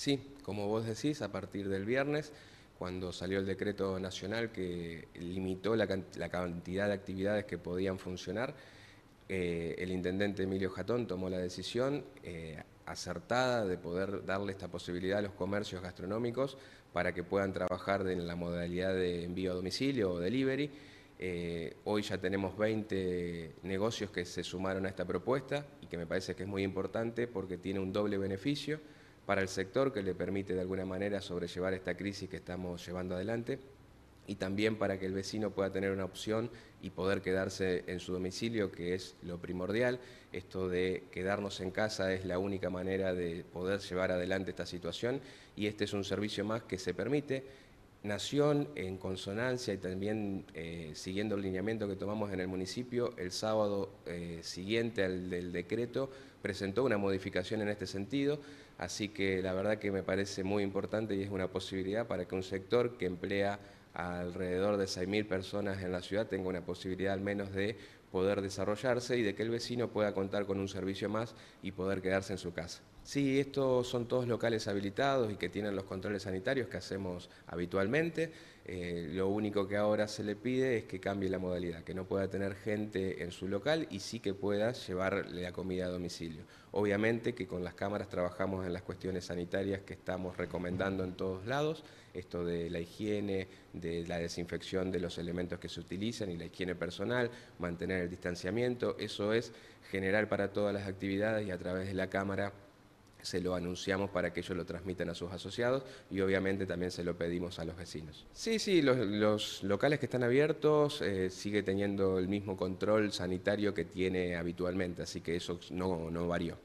Sí, como vos decís, a partir del viernes, cuando salió el decreto nacional que limitó la, cantidad de actividades que podían funcionar, eh, el intendente Emilio Jatón tomó la decisión eh, acertada de poder darle esta posibilidad a los comercios gastronómicos para que puedan trabajar en la modalidad de envío a domicilio o delivery. Eh, hoy ya tenemos 20 negocios que se sumaron a esta propuesta y que me parece que es muy importante porque tiene un doble beneficio para el sector que le permite de alguna manera sobrellevar esta crisis que estamos llevando adelante y también para que el vecino pueda tener una opción y poder quedarse en su domicilio, que es lo primordial. Esto de quedarnos en casa es la única manera de poder llevar adelante esta situación y este es un servicio más que se permite. Nación, en consonancia y también eh, siguiendo el lineamiento que tomamos en el municipio, el sábado eh, siguiente al del decreto presentó una modificación en este sentido, así que la verdad que me parece muy importante y es una posibilidad para que un sector que emplea alrededor de 6.000 personas en la ciudad tenga una posibilidad al menos de poder desarrollarse y de que el vecino pueda contar con un servicio más y poder quedarse en su casa. Sí, estos son todos locales habilitados y que tienen los controles sanitarios que hacemos habitualmente. Eh, lo único que ahora se le pide es que cambie la modalidad, que no pueda tener gente en su local y sí que pueda llevarle la comida a domicilio. Obviamente que con las cámaras trabajamos en las cuestiones sanitarias que estamos recomendando en todos lados, esto de la higiene, de la desinfección de los elementos que se utilizan y la higiene personal, mantener el distanciamiento, eso es general para todas las actividades y a través de la cámara se lo anunciamos para que ellos lo transmitan a sus asociados y obviamente también se lo pedimos a los vecinos. Sí, sí, los, locales que están abiertos eh, sigue teniendo el mismo control sanitario que tiene habitualmente, así que eso no varió.